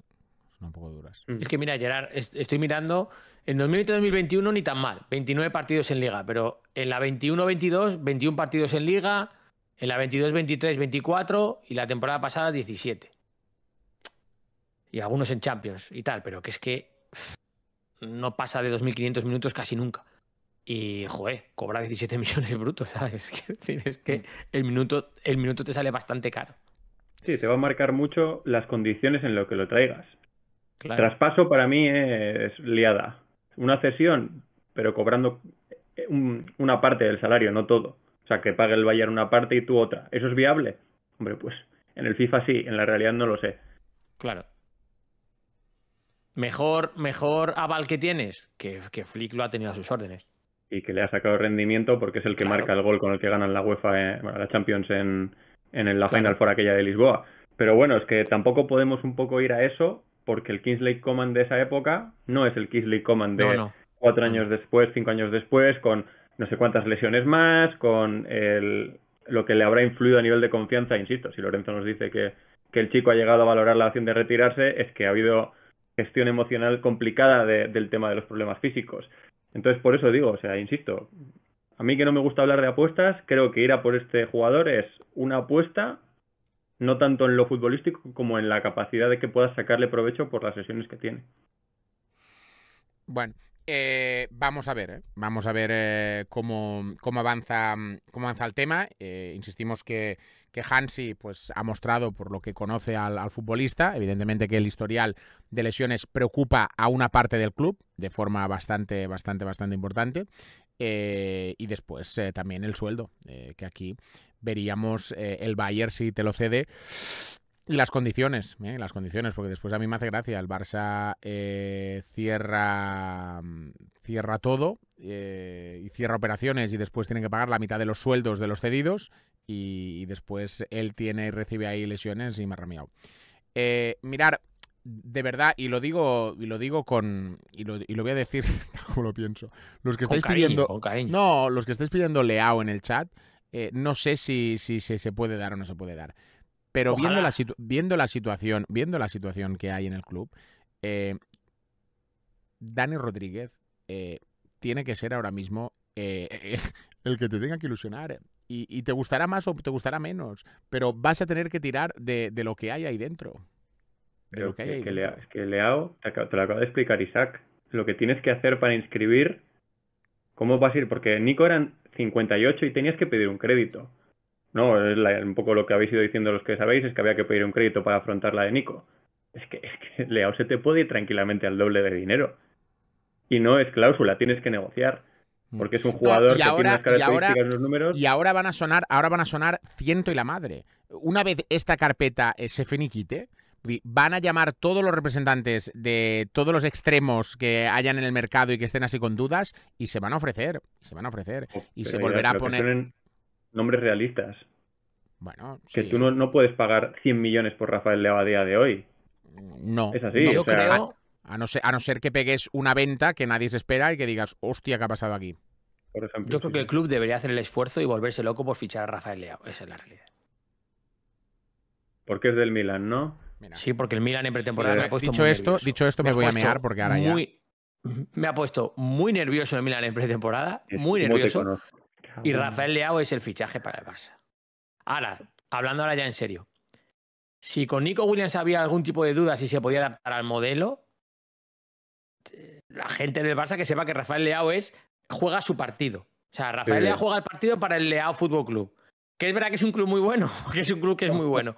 S1: Un poco duras.
S2: Es que mira, Gerard, estoy mirando, en 2020-2021 ni tan mal, 29 partidos en liga, pero en la 21-22, 21 partidos en liga, en la 22-23, 24 y la temporada pasada 17. Y algunos en Champions y tal, pero que es que no pasa de 2.500 minutos casi nunca. Y, joder, cobra 17 millones brutos, ¿sabes? Es que, mm. el, minuto, el minuto te sale bastante caro.
S3: Sí, te va a marcar mucho las condiciones en lo que lo traigas. Traspaso para mí es liada. Una cesión, pero cobrando una parte del salario, no todo. O sea, que pague el Bayern una parte y tú otra. ¿Eso es viable? Hombre, pues en el FIFA sí, en la realidad no lo sé.
S2: Claro. Mejor, mejor aval que tienes, que, que Flick lo ha tenido a sus órdenes.
S3: Y que le ha sacado rendimiento porque es el que marca el gol con el que ganan la UEFA, eh, la Champions en, en la Final Four aquella de Lisboa. Pero bueno, es que tampoco podemos un poco ir a eso porque el Kingsley Command de esa época no es el Kingsley Command de cuatro años después, cinco años después, con no sé cuántas lesiones más, con el, lo que le habrá influido a nivel de confianza, insisto, si Lorenzo nos dice que, que el chico ha llegado a valorar la opción de retirarse es que ha habido gestión emocional complicada del tema de los problemas físicos. Entonces, por eso digo, o sea, insisto, a mí que no me gusta hablar de apuestas, creo que ir a por este jugador es una apuesta, no tanto en lo futbolístico como en la capacidad de que puedas sacarle provecho por las sesiones que tiene.
S1: Bueno, eh, vamos a ver, ¿eh? vamos a ver eh, cómo, cómo, avanza, cómo avanza el tema. insistimos que, que, Hansi pues, ha mostrado, por lo que conoce al, futbolista, evidentemente que el historial de lesiones preocupa a una parte del club de forma bastante, bastante, bastante importante. Y después también el sueldo, que aquí veríamos el Bayern si te lo cede las condiciones, ¿eh? las condiciones, porque después a mí me hace gracia. El Barça eh, cierra, mm, cierra todo eh, y cierra operaciones y después tienen que pagar la mitad de los sueldos de los cedidos y, después él tiene y recibe ahí lesiones y me ha ramiado. mirar, de verdad, y lo digo, y lo digo con. Y lo, y lo voy a decir como lo pienso. Los que estáis pidiendo. No, los que estáis pidiendo Leao en el chat, no sé si, si se puede dar o no se puede dar. Pero viendo la, viendo la, situación, viendo la situación que hay en el club, eh, Dani Rodríguez eh, tiene que ser ahora mismo eh, el que te tenga que ilusionar. Y, te gustará más o te gustará menos, pero vas a tener que tirar de, lo que hay ahí dentro.
S3: Es, que Leao, te, lo acabo de explicar Isaac, lo que tienes que hacer para inscribir, ¿cómo vas a ir? Porque Nico eran 58 y tenías que pedir un crédito. No, es un poco lo que habéis ido diciendo los que sabéis, es que había que pedir un crédito para afrontar la de Nico. Es que, es que Leao se te puede ir tranquilamente al doble de dinero. Y no es cláusula, tienes que negociar. Porque es un jugador que tiene las características en los números.
S1: Y ahora van a sonar, ahora van a sonar ciento y la madre. Una vez esta carpeta eh, se finiquite, van a llamar todos los representantes de todos los extremos que hayan en el mercado y que estén así con dudas y se van a ofrecer, se van a ofrecer y se volverá a poner
S3: nombres realistas.
S1: Bueno,
S3: que tú no, puedes pagar 100 millones por Rafael Leao a día de hoy.
S1: No.
S3: Es así.
S1: yo creo... A no, ser, a no ser que pegues una venta que nadie se espera y que digas, hostia, ¿qué ha pasado aquí?
S2: Por ejemplo, yo creo que el club debería hacer el esfuerzo y volverse loco por fichar a Rafael Leao. Esa es la realidad.
S3: Porque es del Milan, ¿no?
S2: Sí, porque el Milan en pretemporada me ha puesto
S1: dicho esto, Dicho esto, me, voy a mear porque ahora ya...
S2: Me ha puesto muy nervioso el Milan en pretemporada, muy nervioso. Y Rafael Leao es el fichaje para el Barça. Ahora, hablando ahora ya en serio. Si con Nico Williams había algún tipo de duda si se podía adaptar al modelo, la gente del Barça que sepa que Rafael Leao es juega su partido. O sea, Rafael Leao juega el partido para el Leao Fútbol Club. Que es verdad que es un club muy bueno, que es un club que es muy bueno.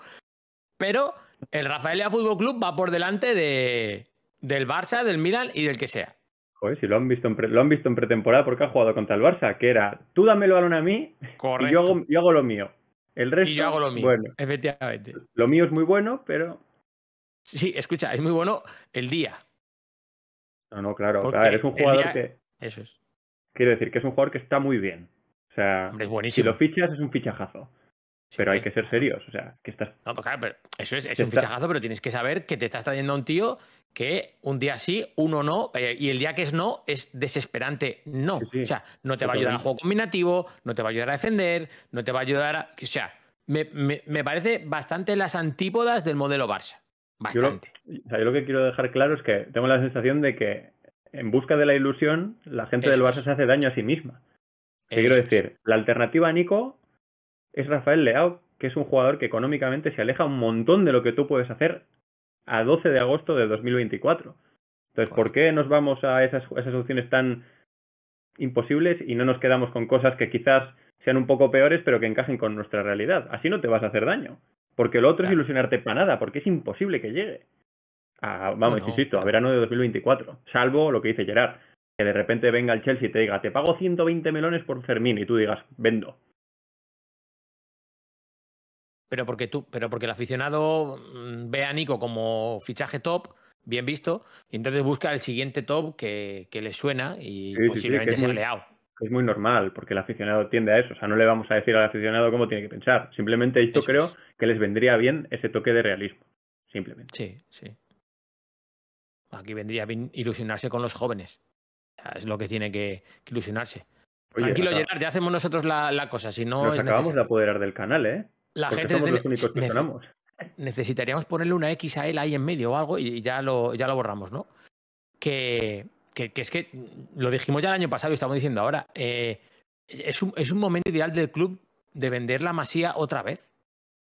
S2: Pero el Rafael Leao Fútbol Club va por delante de, del Barça, del Milan y del que sea.
S3: Joder, si lo han visto en lo han visto en pretemporada porque ha jugado contra el Barça, que era tú dame el balón a mí y yo hago, yo hago lo mío. El resto,
S2: y yo hago lo mío, bueno, efectivamente.
S3: Lo mío es muy bueno, pero.
S2: Sí, escucha, es muy bueno el día.
S3: No, no, claro, claro es un jugador que.
S2: Eso es.
S3: Quiero decir que es un jugador que está muy bien. O sea,
S2: es buenísimo.
S3: si lo fichas es un fichajazo. Pero hay que ser serios, o sea, que estás.
S2: No, pues claro, pero eso es, es un fichajazo, pero tienes que saber que te estás trayendo a un tío que un día sí, uno no, eh, y el día que es no es desesperante no. O sea, no te va a ayudar al juego combinativo, no te va a ayudar a defender, no te va a ayudar a... O sea, me, me, parece bastante las antípodas del modelo Barça. Bastante.
S3: Yo lo, yo lo que quiero dejar claro es que tengo la sensación de que en busca de la ilusión, la gente del Barça se hace daño a sí misma. quiero decir, la alternativa a Nico es Rafael Leao, que es un jugador que económicamente se aleja un montón de lo que tú puedes hacer a 12 de agosto de 2024. Entonces, ¿por qué nos vamos a esas, esas opciones tan imposibles y no nos quedamos con cosas que quizás sean un poco peores, pero que encajen con nuestra realidad? Así no te vas a hacer daño. Porque lo otro es ilusionarte para nada, porque es imposible que llegue. vamos, insisto, a verano de 2024. Salvo lo que dice Gerard, que de repente venga el Chelsea y te diga, te pago 120 melones por Fermín, y tú digas, vendo
S2: pero porque tú, pero porque el aficionado mm, ve a Nico como fichaje top, bien visto, y entonces busca el siguiente top que, le suena y posiblemente sea Leao.
S3: Es muy normal, porque el aficionado tiende a eso. O sea, no le vamos a decir al aficionado cómo tiene que pensar. Simplemente esto creo que les vendría bien ese toque de realismo. Simplemente.
S2: Sí, sí. Aquí vendría bien ilusionarse con los jóvenes. es lo que tiene que, ilusionarse. Tranquilo, Gerard, ya hacemos nosotros la, cosa. Si no
S3: Nos acabamos de apoderar del canal, ¿eh?
S2: La gente
S3: somos los únicos que sonamos.
S2: necesitaríamos ponerle una X a él ahí en medio o algo y ya lo, ya lo borramos, ¿no? Que, que, es que lo dijimos ya el año pasado y estamos diciendo ahora. Eh, es, un, es un momento ideal del club de vender la masía otra vez.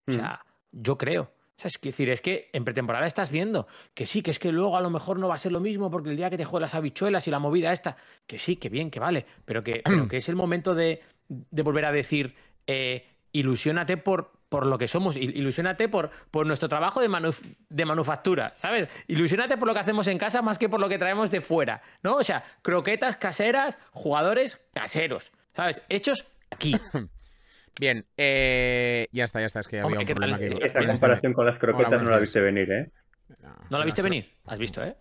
S2: O sea, mm. yo creo. es decir, es que en pretemporada estás viendo que sí, que es que luego a lo mejor no va a ser lo mismo porque el día que te juegas las habichuelas y la movida esta, que sí, que bien, que vale, pero que, que es el momento de, de volver a decir, eh, ilusiónate por, por lo que somos, ilusionate por, por nuestro trabajo de, de manufactura, ¿sabes? Ilusionate por lo que hacemos en casa más que por lo que traemos de fuera, ¿no? O sea, croquetas caseras, jugadores caseros, ¿sabes? Hechos aquí.
S1: Bien, eh, ya está, ya está. Es que había un problema que...
S3: Esta comparación con las croquetas no la viste venir, ¿eh?
S2: No, la viste venir? ¿Has visto, eh?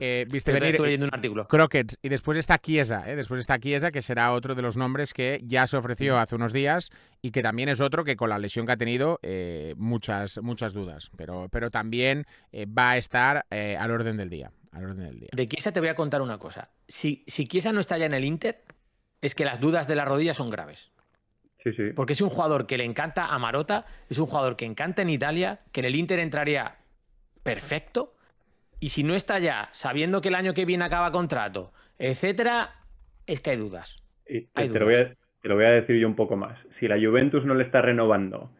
S1: Eh, viste venir
S2: estoy leyendo un artículo.
S1: Crockett. Y después está Chiesa, ¿eh? después está Chiesa, que será otro de los nombres que ya se ofreció hace unos días y que también es otro que con la lesión que ha tenido eh, muchas, muchas dudas. Pero, pero también eh, va a estar al orden del día. Al orden del día.
S2: De Chiesa te voy a contar una cosa. Si, si Chiesa no está ya en el Inter, es que las dudas de la rodilla son graves.
S3: Sí, sí.
S2: Porque es un jugador que le encanta a Marota, es un jugador que encanta en Italia, que en el Inter entraría perfecto y si no está ya, sabiendo que el año que viene acaba contrato, etcétera, es que hay dudas.
S3: Y te, Lo voy a, te, Lo voy a, decir yo un poco más. Si la Juventus no le está renovando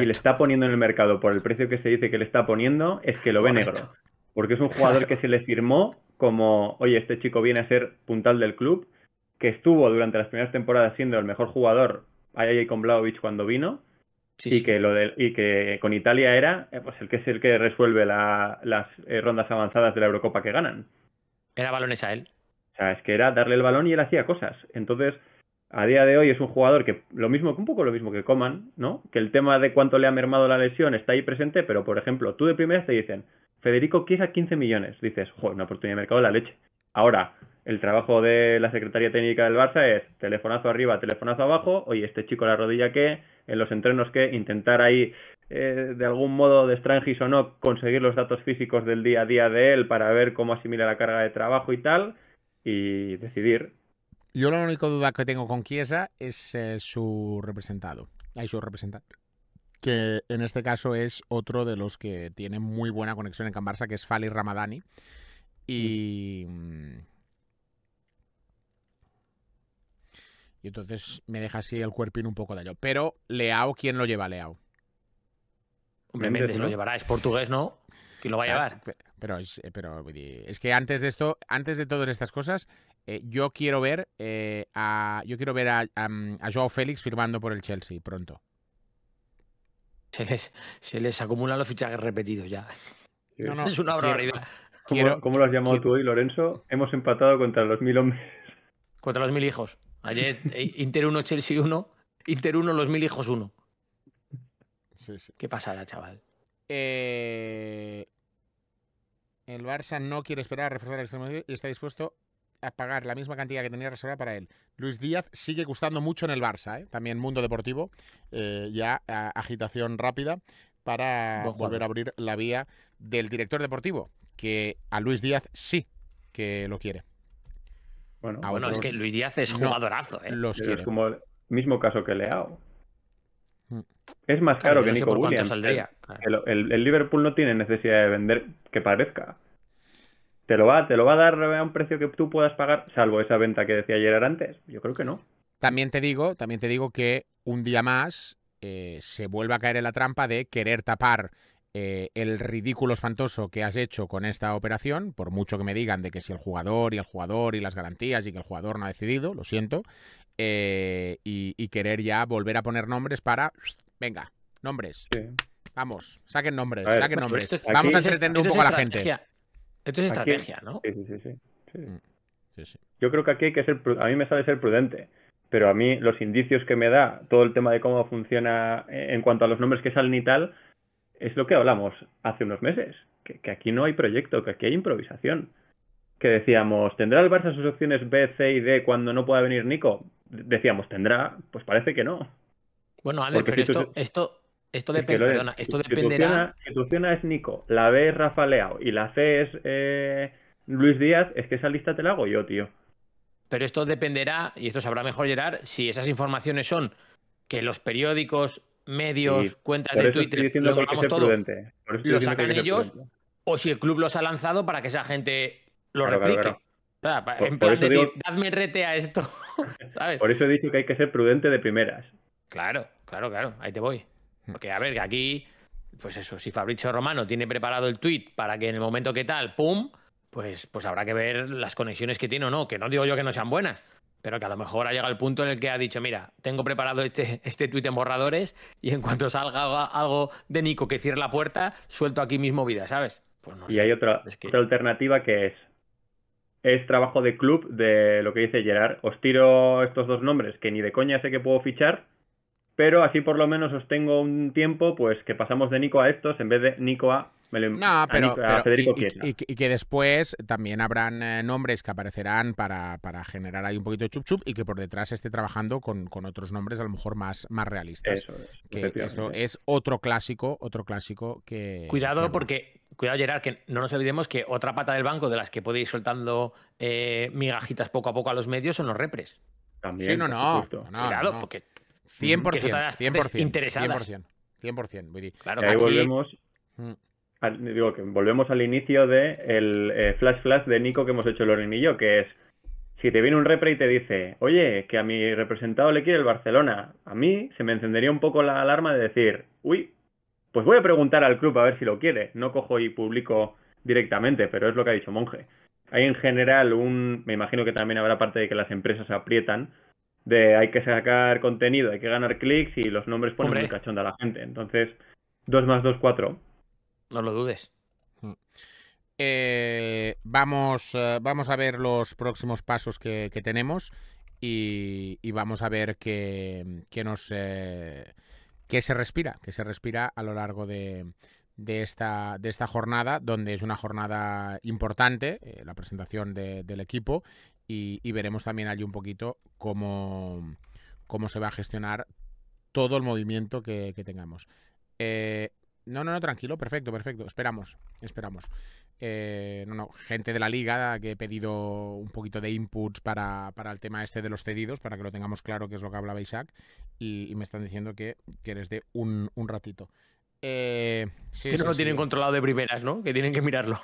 S3: y le está poniendo en el mercado por el precio que se dice que le está poniendo, es que lo ve negro. Porque es un jugador que se le firmó como, oye, este chico viene a ser puntal del club, que estuvo durante las primeras temporadas siendo el mejor jugador ahí con Blaovic cuando vino, y, Que lo de, y que con Italia era eh, pues el que es el que resuelve las eh, rondas avanzadas de la Eurocopa que ganan.
S2: Era balones a él.
S3: O sea, es que era darle el balón y él hacía cosas. Entonces, a día de hoy es un jugador que lo mismo, un poco lo mismo que Coman, ¿no? Que el tema de cuánto le ha mermado la lesión está ahí presente, pero por ejemplo, tú de primeras te dicen, Federico quiera 15 millones. Dices, joder, una oportunidad de mercado de la leche. Ahora, el trabajo de la Secretaría Técnica del Barça es telefonazo arriba, telefonazo abajo, oye, este chico la rodilla que, en los entrenos que, intentar ahí eh, de algún modo de extranjis o no conseguir los datos físicos del día a día de él para ver cómo asimila la carga de trabajo y tal, y decidir.
S1: Yo la única duda que tengo con Chiesa es eh, su representado, hay su representante que en este caso es otro de los que tiene muy buena conexión en Can Barça, que es Fali Ramadani. Y, mm, Y entonces me deja así el cuerpín un poco de ello. Pero Leao, ¿quién lo lleva, Leao?
S2: Hombre, Mendes lo llevará, es portugués, ¿no? ¿Quién lo va a llevar?
S1: Pero es, eh, pero es que antes de esto, antes de todas estas cosas, eh, yo quiero ver eh, a yo quiero ver a, a, Joao Félix firmando por el Chelsea pronto.
S2: Se les, se les acumulan los fichajes repetidos ya. es una barbaridad.
S3: ¿Cómo, lo has llamado tú hoy, Lorenzo? Hemos empatado contra los mil hombres.
S2: Contra los mil hijos. Ayer eh, Inter 1, Chelsea 1, Inter 1, los mil hijos 1. Sí, sí. Qué pasada, chaval.
S1: Eh, el Barça no quiere esperar a reforzar el extremo y está dispuesto a pagar la misma cantidad que tenía reservada para él. Luis Díaz sigue gustando mucho en el Barça, ¿eh? también mundo deportivo, ya agitación rápida para volver a abrir la vía del director deportivo, que a Luis Díaz sí que lo quiere.
S2: Bueno, es que Luis Díaz es jugadorazo. ¿eh?
S1: Los
S3: Es como el mismo caso que Leao. Mm. Es más caro que Nico Williams. El, Liverpool no tiene necesidad de vender que parezca. ¿Te lo, va, ¿Te lo va a dar a un precio que tú puedas pagar, salvo esa venta que decía ayer antes? Yo creo que no.
S1: También te digo, también te digo que un día más eh, se vuelve a caer en la trampa de querer tapar eh, el ridículo espantoso que has hecho con esta operación, por mucho que me digan de que si el jugador y el jugador y las garantías y que el jugador no ha decidido, lo siento, eh, y, querer ya volver a poner nombres para, venga, nombres. Vamos, saquen nombres, saquen nombres. Vamos a entretener un poco a la gente.
S2: Esto es estrategia, ¿no?
S3: Sí, sí, sí. Mm, sí. sí. Yo creo que aquí hay que ser, a mí me sale ser prudente pero a mí los indicios que me da todo el tema de cómo funciona eh, en cuanto a los nombres que salen y tal, es lo que hablamos hace unos meses, que, aquí no hay proyecto, que aquí hay improvisación. Que decíamos, ¿tendrá el Barça sus opciones B, C y D cuando no pueda venir Nico? Decíamos, ¿tendrá? Pues parece que no.
S2: Bueno, Ander, pero esto, esto, esto, depende, esto dependerá...
S3: Si tu, opción, es Nico, la B es Rafa Leao y la C es eh, Luis Díaz, es que esa lista te la hago yo, tío.
S2: Pero esto dependerá, y esto sabrá mejor Gerard, si esas informaciones son que los periódicos medios, cuentas de Twitter,
S3: lo todo,
S2: lo sacan ellos, o si el club los ha lanzado para que esa gente lo replique. en plan decir, dadme rete a esto.
S3: Por eso he dicho que hay que ser prudente de primeras.
S2: Claro, claro, claro, ahí te voy. Hmm. Porque, a ver, que aquí, pues eso, si Fabricio Romano tiene preparado el tweet para que en el momento que tal, pum, pues, pues habrá que ver las conexiones que tiene o no, que no digo yo que no sean buenas, pero que a lo mejor ha llegado el punto en el que ha dicho, mira, tengo preparado este, este tuit en borradores y en cuanto salga algo de Nico que cierre la puerta, suelto aquí mismo vida, ¿sabes?
S3: Pues y hay otra, otra alternativa que es, es trabajo de club de lo que dice Gerard. Os tiro estos dos nombres que ni de coña sé que puedo fichar, pero así por lo menos os tengo un tiempo pues que pasamos de Nico a estos en vez de Nico a
S1: no, pero, y, que después también habrán eh, nombres que aparecerán para, generar ahí un poquito de chup chup y que por detrás esté trabajando con, otros nombres a lo mejor más, más realistas.
S3: Eso es.
S1: Que eso es otro clásico, otro clásico que.
S2: Cuidado porque. Cuidado, Gerard, que no nos olvidemos que otra pata del banco de las que puede ir soltando eh, migajitas poco a poco a los medios son los repres.
S3: También.
S1: Sí, no, no.
S2: Cuidado, porque.
S1: 100%. 100%.
S2: Interesadas.
S1: 100%. 100%.
S3: Claro, ahí volvemos. Mm digo que volvemos al inicio de el eh, flash flash de Nico que hemos hecho Loren y yo, que es si te viene un repre y te dice, oye, que a mi representado le quiere el Barcelona, a mí se me encendería un poco la alarma de decir, uy, pues voy a preguntar al club a ver si lo quiere. No cojo y publico directamente, pero es lo que ha dicho Monje. Hay en general un, me imagino que también habrá parte de que las empresas aprietan, de hay que sacar contenido, hay que ganar clics y los nombres ponen muy cachón a la gente. Entonces, 2 más 2, 4.
S2: No lo dudes.
S1: Mm. Eh, vamos, eh, vamos a ver los próximos pasos que, tenemos y, vamos a ver qué, nos eh, se respira, que se respira a lo largo de, esta, de esta jornada, donde es una jornada importante, la presentación del equipo, y, veremos también allí un poquito cómo, cómo se va a gestionar todo el movimiento que, que tengamos. No, no, no, tranquilo, perfecto, perfecto. Esperamos, esperamos. Eh, no, no, gente de la liga que he pedido un poquito de inputs para, el tema este de los cedidos, para que lo tengamos claro que es lo que hablaba Isaac, y, me están diciendo que, que les dé un, ratito. Eh,
S2: que no lo tienen controlado de primeras, ¿no? Que tienen que mirarlo.